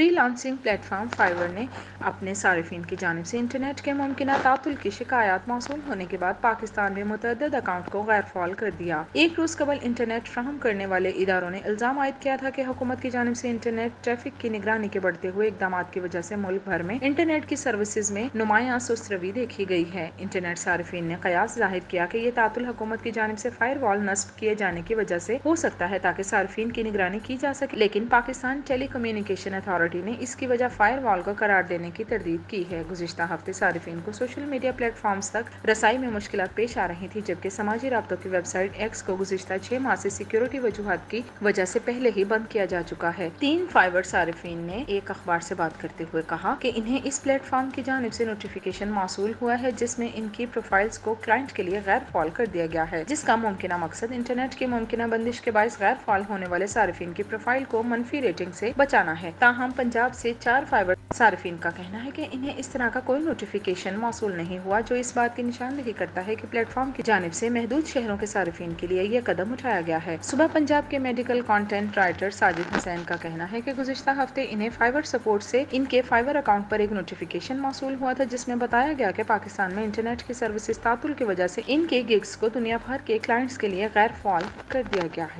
Free lancing platform Fiverr نے اپنے صارفین کی جانب سے انٹرنیٹ کے ممکنہ تعطل کی شکایات موصول ہونے کے بعد پاکستان میں متعدد اکاؤنٹ کو غیر فعال کر دیا۔ ایک روز قبل انٹرنیٹ فراہم کرنے والے اداروں نے الزام عائد کیا تھا کہ حکومت کی جانب سے انٹرنیٹ ٹریفک کی نگرانی کے بڑھتے ہوئے اقدامات کی وجہ سے ملک بھر میں انٹرنیٹ کی سروسز میں نمایاں سست روی دیکھی گئی ہے۔ انٹرنیٹ صارفین نے قیاس ظاہر کیا کہ یہ تعطل حکومت کی جانب سے فائر وال نصب کیے جانے کی وجہ سے ہو سکتا ہے تاکہ صارفین کی نگرانی کی جا سکے، لیکن پاکستان ٹیلی کمیونیکیشن اتھارٹی نے اس کی وجہ فائر وال کو قرار دینے کی تردید کی ہے۔ گزشتہ ہفتے صارفین کو سوشل میڈیا پلیٹ فارمز تک رسائی میں مشکلات پیش آ رہی تھی جبکہ سماجی رابطوں کی ویب سائٹ ایکس کو گزشتہ چھ ماہ سے سیکیورٹی وجوہات کی وجہ سے پہلے ہی بند کیا جا چکا ہے۔ تین فائبر صارفین نے ایک اخبار سے بات کرتے ہوئے کہا کہ انہیں اس پلیٹ فارم کی جانب سے نوٹیفیکیشن موصول ہوا ہے، جس میں ان کی پروفائلز کو کلائنٹ کے لیے غیر فعال کر دیا گیا ہے، جس کا ممکنہ مقصد انٹرنیٹ کی ممکنہ بندش کے باعث غیر فعال ہونے والے صارفین کی پروفائل کو منفی ریٹنگ سے بچانا ہے۔ تاہم پنجاب سے چار فائبر صارفین کا کہنا ہے کہ انہیں اس طرح کا کوئی نوٹیفیکیشن موصول نہیں ہوا، جو اس بات کی نشاندہی کرتا ہے کہ پلیٹ فارم کی جانب سے محدود شہروں کے صارفین کے لیے یہ قدم اٹھایا گیا ہے۔ صبح پنجاب کے medical content writer Sajid Hussain کا کہنا ہے کہ گزشتہ ہفتے انہیں فائبر سپورٹ سے ان کے فائبر اکاؤنٹ پر ایک نوٹیفیکیشن موصول ہوا تھا، جس میں بتایا گیا کہ پاکستان میں انٹرنیٹ کی سروسز تعطل کی وجہ سے ان کے گگز کو دنیا بھر کے کلائنٹس کے لیے غیر فعال کر دیا گیا ہے۔